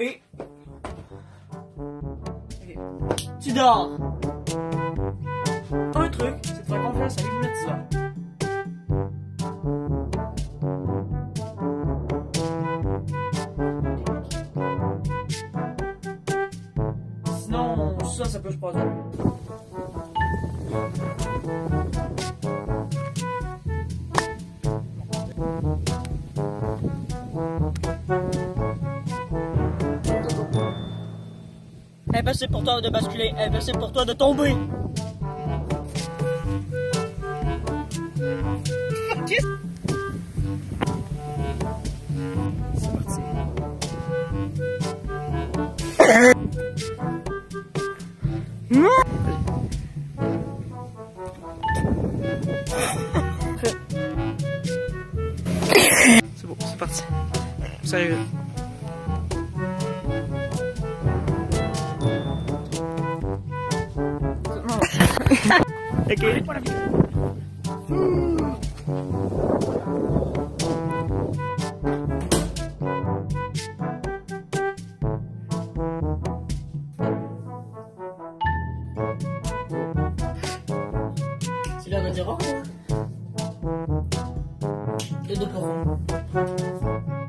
Et. Tu dors. Un truc, c'est de faire confiance à l'hypnotiseur. Sinon, ça, ça peut se passer. Impossible pour toi de basculer, impossible pour toi de tomber. C'est. C'est bon, c'est parti. Sérieux. Ok. C'est l'heure de dire au revoir. Et de pour